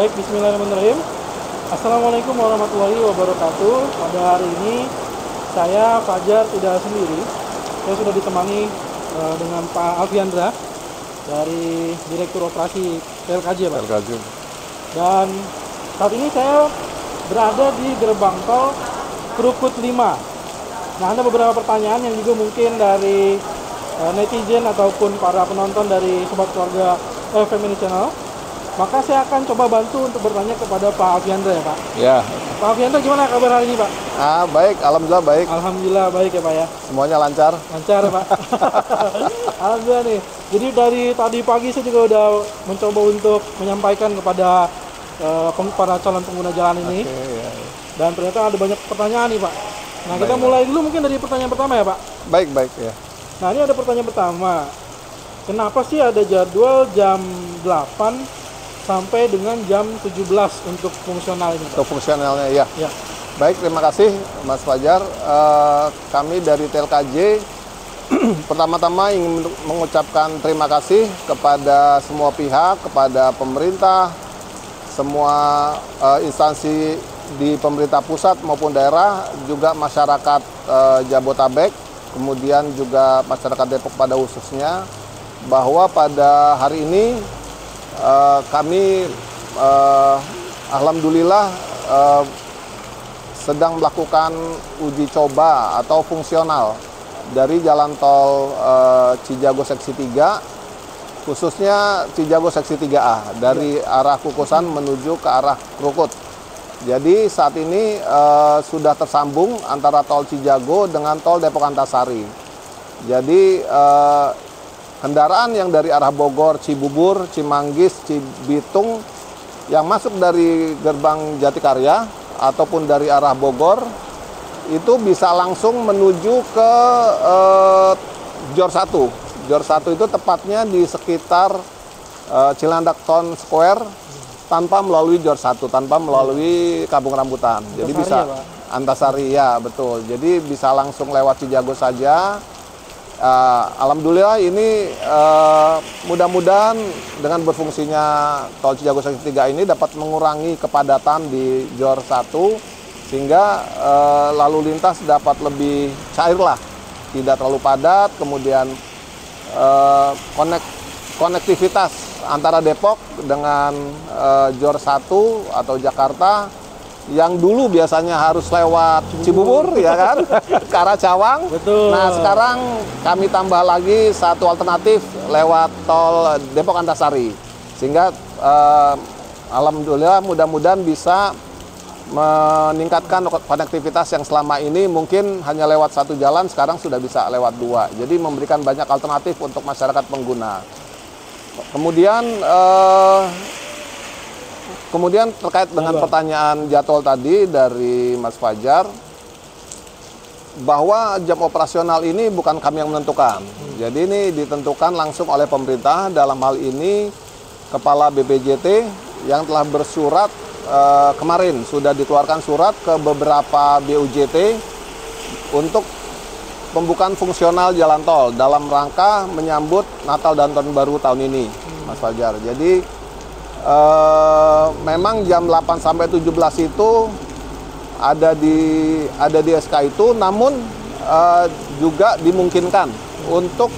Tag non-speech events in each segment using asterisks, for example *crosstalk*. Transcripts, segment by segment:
Baik, Bismillahirrahmanirrahim. Assalamualaikum warahmatullahi wabarakatuh. Pada hari ini saya Fajar tidak sendiri. Saya sudah ditemani uh, dengan Pak Alfiandra dari Direktur Operasi TLKJ, Pak. LKJ. Dan saat ini saya berada di gerbang tol Krukut 5. Nah, ada beberapa pertanyaan yang juga mungkin dari uh, netizen ataupun para penonton dari Sobat Keluarga FM Channel. Maka saya akan coba bantu untuk bertanya kepada Pak Alfiandra ya Pak. Ya. Pak Alfiandra gimana kabar hari ini Pak? Ah, baik, alhamdulillah baik. Alhamdulillah baik ya Pak ya. Semuanya lancar. Lancar Pak. *laughs* Alhamdulillah nih. Jadi dari tadi pagi saya juga udah mencoba untuk menyampaikan kepada uh, para calon pengguna jalan ini. Oke, ya. Dan ternyata ada banyak pertanyaan nih Pak. Nah kita Baik, mulai dulu mungkin dari pertanyaan pertama ya Pak. Baik, baik ya. Nah ini ada pertanyaan pertama. Kenapa sih ada jadwal jam 8 sampai dengan jam 17 untuk fungsional ini Pak? Untuk fungsionalnya ya. Ya. Baik, terima kasih Mas Fajar. Eh, kami dari TLKJ *clears throat* pertama-tama ingin mengucapkan terima kasih kepada semua pihak, kepada pemerintah, semua eh, instansi di pemerintah pusat maupun daerah, juga masyarakat eh, Jabotabek, kemudian juga masyarakat Depok pada khususnya, bahwa pada hari ini eh, kami eh, alhamdulillah eh, sedang melakukan uji coba atau fungsional dari jalan tol eh, Cijago seksi 3 khususnya Cijago seksi 3A dari arah Kukusan menuju ke arah Krukut. Jadi saat ini eh, sudah tersambung antara tol Cijago dengan tol Depok Antasari. Jadi eh, kendaraan yang dari arah Bogor, Cibubur, Cimanggis, Cibitung yang masuk dari gerbang Jatikarya ataupun dari arah Bogor itu bisa langsung menuju ke eh, Jor 1. Jor 1 itu tepatnya di sekitar eh, Cilandak Town Square tanpa melalui Jor 1, tanpa melalui Kampung Rambutan. Jadi bisa ya, Pak? Antasari ya, betul. Jadi bisa langsung lewat Cijago saja. Eh, Alhamdulillah ini eh, mudah-mudahan dengan berfungsinya tol Cijago Seksi 3 ini dapat mengurangi kepadatan di Jor 1 sehingga eh, lalu lintas dapat lebih cair lah, tidak terlalu padat, kemudian konek konektivitas antara Depok dengan eh, Jor 1 atau Jakarta yang dulu biasanya harus lewat Cibubur ya kan ke arah Cawang. Betul. Nah, sekarang kami tambah lagi satu alternatif lewat tol Depok Antasari. Sehingga eh, alhamdulillah mudah-mudahan bisa meningkatkan konektivitas yang selama ini mungkin hanya lewat satu jalan sekarang sudah bisa lewat dua. Jadi memberikan banyak alternatif untuk masyarakat pengguna. Kemudian eh, kemudian terkait dengan pertanyaan jadwal tadi dari Mas Fajar bahwa jam operasional ini bukan kami yang menentukan. Jadi ini ditentukan langsung oleh pemerintah dalam hal ini Kepala BPJT yang telah bersurat eh, kemarin sudah dikeluarkan surat ke beberapa BUJT untuk pembukaan fungsional jalan tol dalam rangka menyambut Natal dan Tahun Baru tahun ini, Mas Fajar. Jadi eh, memang jam 8 sampai 17 itu ada di ada di SK itu, namun eh, juga dimungkinkan untuk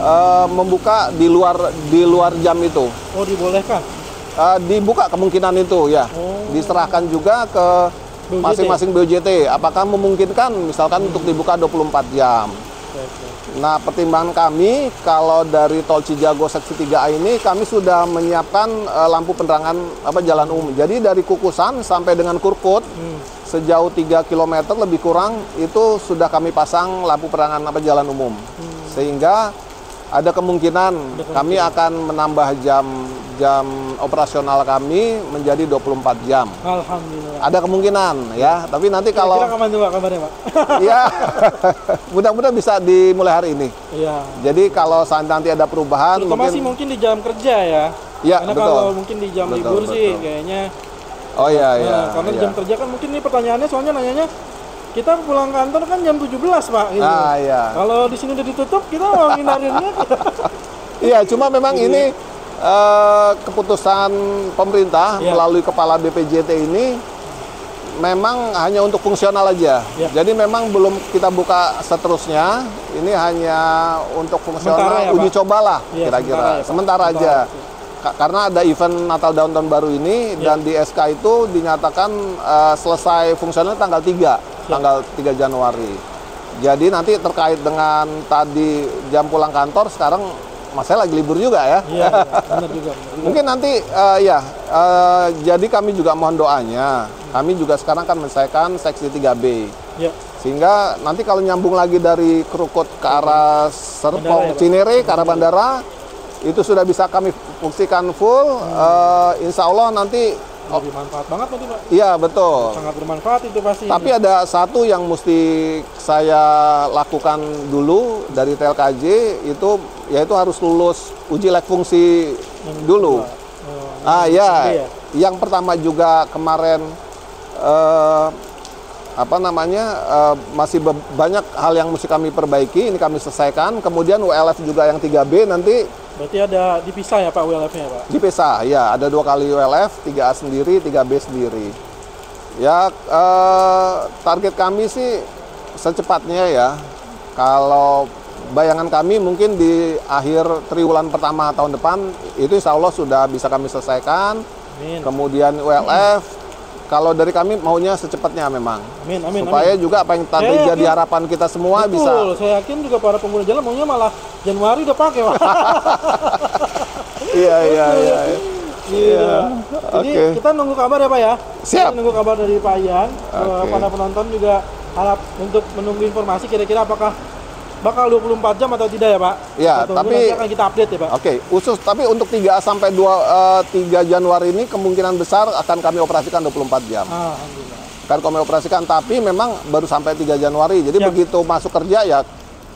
eh, membuka di luar di luar jam itu. Oh dibolehkan? Eh, dibuka kemungkinan itu ya. Oh. Diserahkan juga ke masing-masing BUJT. Apakah memungkinkan misalkan untuk dibuka 24 jam. Nah, pertimbangan kami kalau dari tol Cijago seksi 3A ini kami sudah menyiapkan eh, lampu penerangan apa jalan umum. Jadi dari Kukusan sampai dengan Kurkut Hmm. sejauh 3 km lebih kurang itu sudah kami pasang lampu penerangan apa jalan umum. Sehingga ada kemungkinan kami akan menambah jam jam operasional kami menjadi 24 jam. Alhamdulillah. Ada kemungkinan ya, tapi nanti kalau Kira-kira kapan tuh Pak kabarnya Pak? *laughs* ya *laughs* mudah-mudahan bisa dimulai hari ini. Iya. Jadi kalau saat nanti ada perubahan Terutama sih mungkin mungkin di jam kerja ya. Ya, Karena betul. kalau mungkin di jam Betul, libur sih betul. kayaknya Oh iya iya. Nah, karena iya. jam kerja kan mungkin nih pertanyaannya soalnya nanyanya kita pulang kantor kan jam 17 Pak gitu. Ah iya. Kalau di sini udah ditutup kita mau ngindarinnya. *laughs* Iya, cuma memang ini eh, keputusan pemerintah Iya. melalui kepala BPJT ini memang hanya untuk fungsional aja. Iya. Jadi memang belum kita buka seterusnya. Ini hanya untuk fungsional ya, uji Pak? cobalah Iya, kira-kira. sementara ya, sementara, Sementara. aja. Ka- Karena ada event Natal Tahun Tahun Baru ini Iya. dan di SK itu dinyatakan eh, selesai fungsional tanggal 3, Iya. tanggal 3 Januari. Jadi nanti terkait dengan tadi jam pulang kantor sekarang Mas saya lagi libur juga ya. Iya, iya, *laughs* benar juga. benar. Mungkin nanti eh, ya, eh, jadi kami juga mohon doanya. Kami juga sekarang kan menyelesaikan seksi 3B. Ya, Sehingga nanti kalau nyambung lagi dari Krukut ke arah Bandara Serpong, ya? Cinere, ke arah bandara, itu sudah bisa kami fungsikan full. Eh, insya Allah nanti, oh, lebih manfaat banget nanti Pak. iya betul. Sangat bermanfaat itu pasti. Tapi ada satu yang mesti saya lakukan dulu dari TLKJ itu yaitu harus lulus uji layak fungsi dulu. Oh, Ah ya, Iya. yang pertama juga kemarin eh, apa namanya eh, masih banyak hal yang mesti kami perbaiki. Ini kami selesaikan. Kemudian ULF juga yang 3B nanti Berarti ada dipisah ya Pak WLF-nya Pak? dipisah. Ya, ada dua kali ULF, 3A sendiri, 3B sendiri. Ya, eh, target kami sih secepatnya ya. Kalau bayangan kami mungkin di akhir triwulan pertama tahun depan itu insya Allah sudah bisa kami selesaikan. Amin. Kemudian ULF, kalau dari kami maunya secepatnya memang. Amin, amin, Supaya amin. juga apa yang tadi Saya jadi yakin- harapan kita semua Betul, bisa. saya yakin juga para pengguna jalan maunya malah Januari udah pakai Pak. *laughs* Iya, iya, iya. iya. Iya. Jadi Oke. kita nunggu kabar ya Pak ya. Siap. Kita nunggu kabar dari Pak Ian. Eh, Oke. Para penonton juga harap untuk menunggu informasi kira-kira apakah bakal 24 jam atau tidak ya Pak? Kita tunggu, tapi- nanti akan kita update ya Pak. Oke, khusus tapi untuk 3 sampai 2 eh, 3 Januari ini kemungkinan besar akan kami operasikan 24 jam. Ah, Alhamdulillah. Akan kami operasikan tapi memang baru sampai 3 Januari. Jadi Siap. begitu masuk kerja ya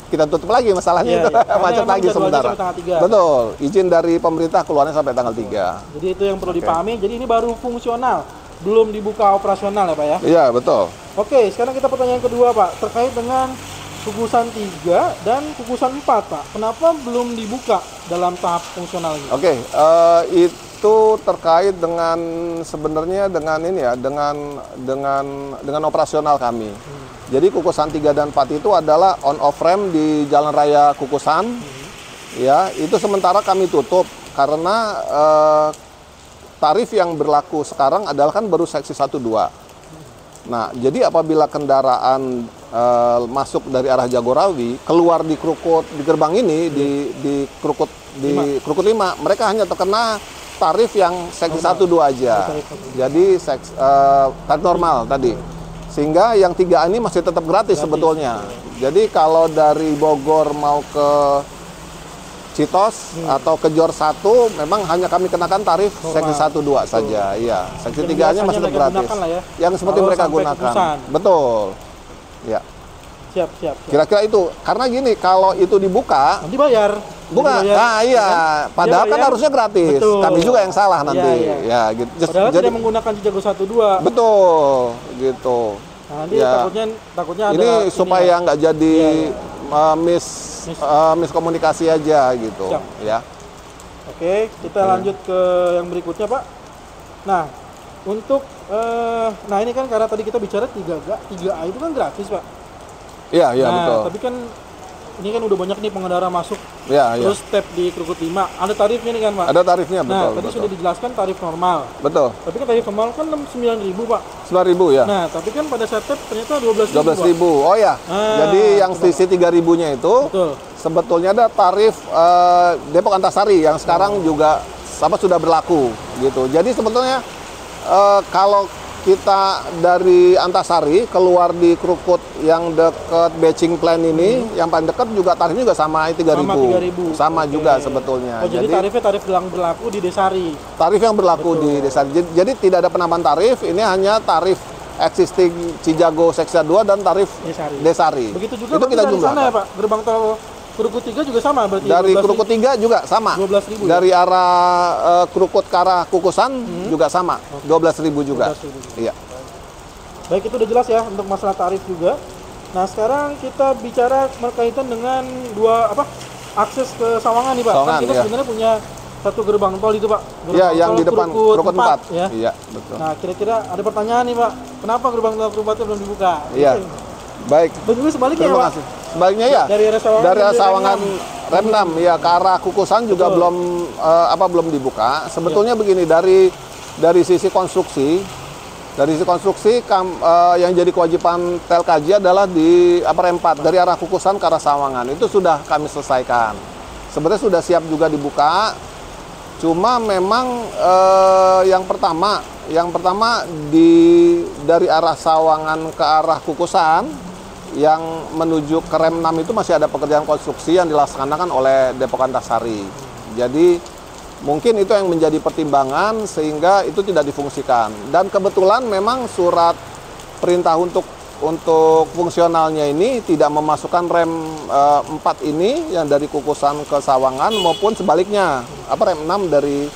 kita tutup lagi masalahnya itu iya. *laughs* Karena macet lagi 3. Betul, izin dari pemerintah keluarnya sampai tanggal 3. Jadi itu yang perlu dipahami. Jadi ini baru fungsional, belum dibuka operasional ya Pak ya. Iya, betul. Oke, sekarang kita pertanyaan kedua Pak, terkait dengan kukusan 3 dan kukusan 4 Pak. Kenapa belum dibuka dalam tahap fungsional ini? Oke, eh, itu terkait dengan sebenarnya dengan ini ya, dengan dengan dengan operasional kami. Jadi kukusan 3 dan 4 itu adalah on off ramp di Jalan Raya Kukusan. Ya, itu sementara kami tutup karena eh, tarif yang berlaku sekarang adalah kan baru seksi 1 2. Nah, jadi apabila kendaraan eh, masuk dari arah Jagorawi keluar di Krukut di gerbang ini di di Krukut di Krukut 5, mereka hanya terkena tarif yang seksi 1 2 aja. satu. Jadi seks eh, tarif normal tadi. Sehingga yang tiga ini masih tetap gratis, sebetulnya. Jadi kalau dari Bogor mau ke Citos Hmm. atau ke Jor 1 memang hanya kami kenakan tarif seksi 1 2 saja. Iya, seksi Yang 3-nya masih tetap gratis. ya. Yang seperti Kalau mereka gunakan. Betul. Ya, Siap, siap. kira-kira itu. Karena gini, kalau itu dibuka Nanti bayar. Bukan, bayar, nah iya, kan? padahal Dia kan bayar. harusnya gratis. Betul. Kami juga yang salah nanti. Iya, Ya, gitu. Just- Padahal jadi tidak menggunakan Cijago 1 2. betul, gitu. Nah, nanti Ya. takutnya takutnya ada Ini supaya ya. nggak jadi Iya, iya. uh, mis Mis- uh, miskomunikasi aja gitu, Siap. ya. Oke, kita lanjut ke yang berikutnya, Pak. Nah, untuk eh, nah ini kan karena tadi kita bicara 3 3A itu kan gratis, Pak. Iya, iya nah, betul. tapi kan ini kan udah banyak nih pengendara masuk Iya, iya. terus step di Krukut 5. Ada tarifnya nih kan, Pak? Ada tarifnya nah, betul, tadi betul. sudah dijelaskan tarif normal. Betul. Tapi kan tarif normal kan 9.000, Pak. 9.000 ya. Nah, tapi kan pada saat step ternyata 12.000. 12.000. Oh ya. Ah, Jadi yang sisi 3.000-nya itu Betul. sebetulnya ada tarif eh, Depok Antasari yang sekarang juga apa sudah berlaku gitu. Jadi sebetulnya eh, kalau kita dari Antasari keluar di Krukut yang dekat Batching Plan ini, yang paling dekat juga tarifnya juga sama 3.000. Hmm. Sama 3.000. Sama Oke. juga sebetulnya. Oh, jadi, tarifnya tarif yang berlaku di Desari. tarif yang berlaku Betul. di desa. Jadi, jadi tidak ada penambahan tarif, ini hanya tarif existing Cijago Seksa 2 dan tarif Desari. Desari. Begitu juga itu kita jumlahkan. sana ya, Pak. Gerbang tol Krukut 3 juga sama berarti. Dari 12.000. Krukut 3 juga sama. 12.000 ya? Dari arah eh, Krukut ke arah Kukusan juga sama. 12.000 juga. 12.000. Iya. Baik itu udah jelas ya untuk masalah tarif juga. Nah sekarang kita bicara berkaitan dengan dua apa akses ke Sawangan nih pak. Sawangan, kan kita iya. sebenarnya punya satu gerbang tol itu Pak. Gerbang Iya, yang di depan 4, 4. ya. Iya, betul. Nah, kira-kira ada pertanyaan nih Pak. Kenapa gerbang tol Krukut 4 belum dibuka? Iya. Baik. Begitu sebaliknya Terima Pak. kasih. Sebaliknya ya. Dari Sawangan Dari Sawangan Rem rem 6 ya ke arah Kukusan juga Betul. belum eh, apa belum dibuka. Sebetulnya begini dari dari sisi konstruksi dari sisi konstruksi kam- eh, yang jadi kewajiban TLKJ adalah di apa rem 4 dari arah Kukusan ke arah Sawangan itu sudah kami selesaikan. Sebenarnya sudah siap juga dibuka. Cuma memang eh, yang pertama, yang pertama di dari arah Sawangan ke arah Kukusan yang menuju ke rem 6 itu masih ada pekerjaan konstruksi yang dilaksanakan oleh Depok Antasari. Jadi mungkin itu yang menjadi pertimbangan sehingga itu tidak difungsikan. Dan kebetulan memang surat perintah untuk untuk fungsionalnya ini tidak memasukkan rem eh, 4 ini yang dari Kukusan ke Sawangan maupun sebaliknya. Apa rem 6 dari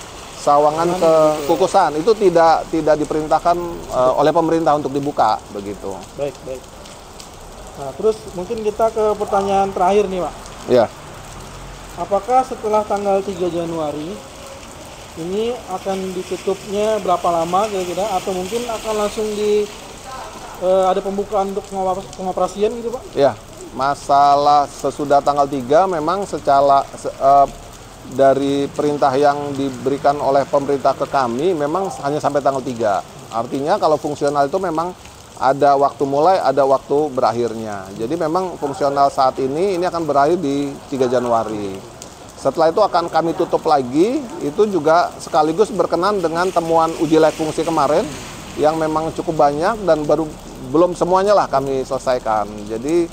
Sawangan ke Kukusan itu tidak tidak diperintahkan eh, oleh pemerintah untuk dibuka begitu. Baik, baik. Nah, terus mungkin kita ke pertanyaan terakhir nih Pak. Ya. Apakah setelah tanggal 3 Januari ini akan ditutupnya berapa lama kira-kira atau mungkin akan langsung di eh, ada pembukaan untuk pengopera- pengoperasian gitu Pak? Ya, masalah sesudah tanggal 3 memang secara se- eh, dari perintah yang diberikan oleh pemerintah ke kami memang hanya sampai tanggal 3. Artinya kalau fungsional itu memang ada waktu mulai, ada waktu berakhirnya. Jadi memang fungsional saat ini ini akan berakhir di 3 Januari. Setelah itu akan kami tutup lagi, itu juga sekaligus berkenan dengan temuan uji layak fungsi kemarin yang memang cukup banyak dan baru belum semuanya lah kami selesaikan. Jadi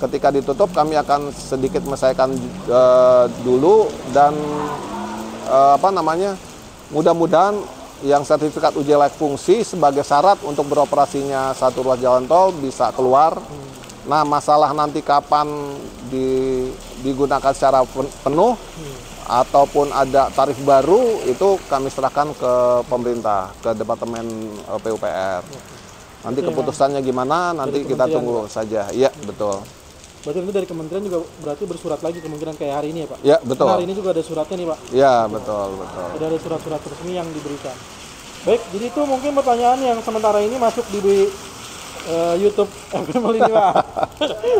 ketika ditutup kami akan sedikit menyelesaikan eh, dulu dan eh, apa namanya mudah-mudahan yang sertifikat uji layak fungsi sebagai syarat untuk beroperasinya satu ruas jalan tol bisa keluar. Nah masalah nanti kapan di, digunakan secara pen- penuh ataupun ada tarif baru itu kami serahkan ke pemerintah ke departemen eh, PUPR. Nanti keputusannya gimana nanti kita tunggu saja. Iya betul. Berarti itu dari kementerian juga berarti bersurat lagi kemungkinan kayak hari ini ya Pak? Ya Karena betul. hari ini juga ada suratnya nih Pak. Ya betul betul. Sudah ada surat-surat resmi yang diberikan. Baik, jadi itu mungkin pertanyaan yang sementara ini masuk di eh, YouTube *laughs* FM ini Pak. *laughs*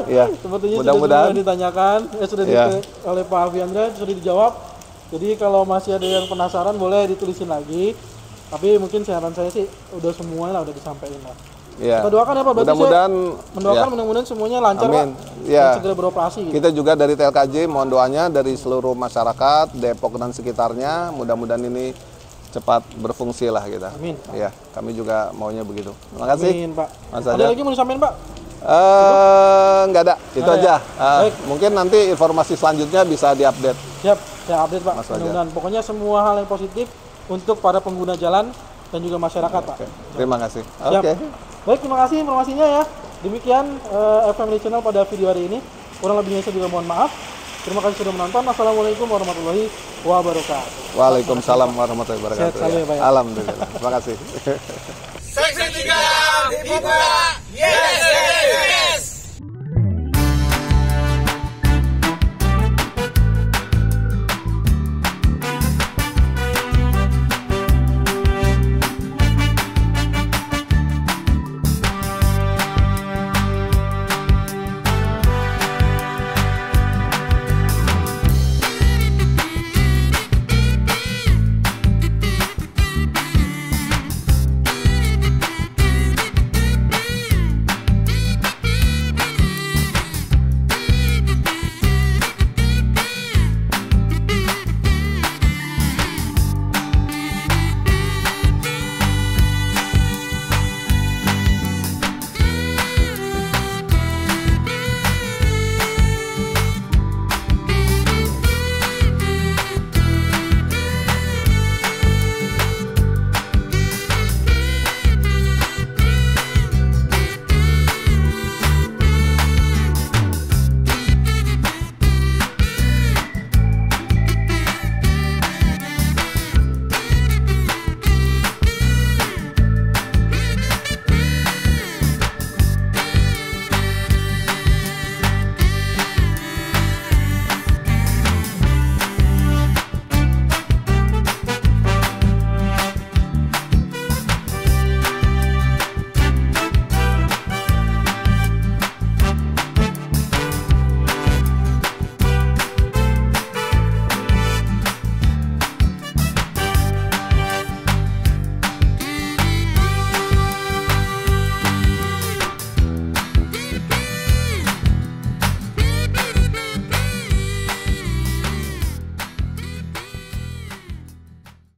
Ya. Sepertinya Mudah-mudahan. sudah ditanyakan, ya sudah Ya. di- oleh Pak Aviandra sudah dijawab. Jadi kalau masih ada yang penasaran boleh ditulisin lagi. Tapi mungkin saran saya sih udah semua lah udah disampaikan lah. Ya. Kita doakan ya Pak, berarti Mudah-mudahan Mendoakan ya. mudah-mudahan semuanya lancar Amin. Pak. Ya. Dan segera beroperasi gitu. Kita juga dari TLKJ mohon doanya dari seluruh masyarakat Depok dan sekitarnya mudah-mudahan ini cepat berfungsi lah kita. Amin. Ya, kami juga maunya begitu. Terima kasih. Amin Pak. Mas ada Hajar. lagi mau disampaikan Pak? Eh, nggak ada, itu ada aja. ya? Eh, Baik. mungkin nanti informasi selanjutnya bisa diupdate. Siap, saya update Pak. Mudah-mudahan pokoknya semua hal yang positif untuk para pengguna jalan dan juga masyarakat Pak. Oke, Terima kasih. Oke. Baik, terima kasih informasinya ya. Demikian eh, FM Channel pada video hari ini. Kurang lebihnya saya juga mohon maaf. Terima kasih sudah menonton. Assalamualaikum warahmatullahi wabarakatuh. Waalaikumsalam warahmatullahi wabarakatuh. Sehat selalu ya, Pak, ya. Alhamdulillah. Terima kasih. Seksi tiga dibuka. Yes, yes, yes.